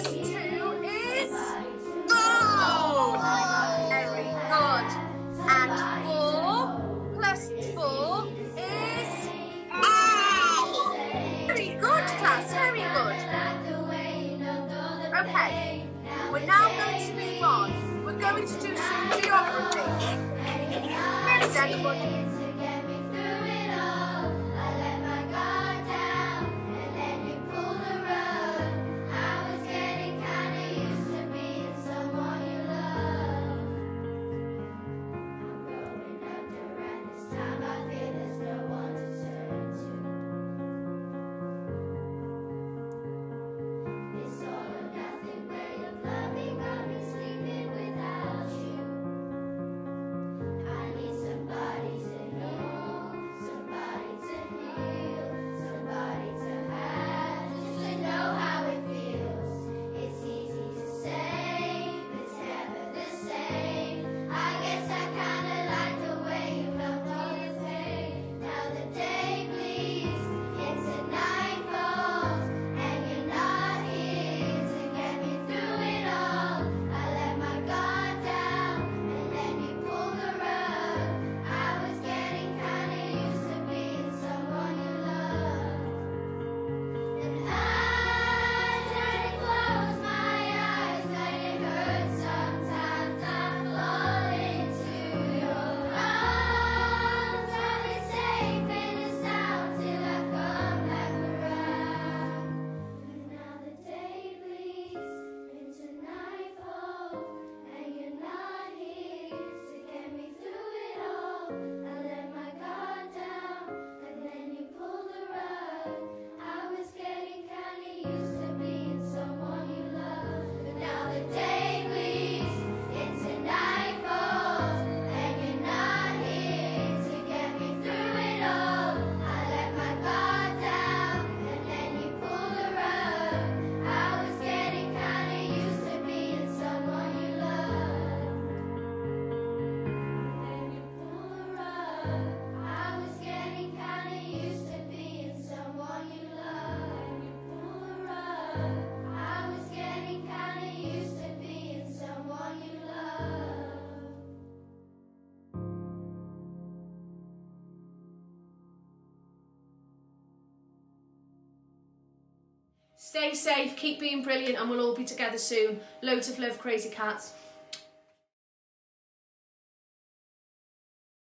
plus two is four. Very good. And four plus four is eight. Very good, class. Very good. Okay. We're now going to move on. We're going to do some geography. Stay safe, keep being brilliant, and we'll all be together soon. Loads of love, Crazy Catz.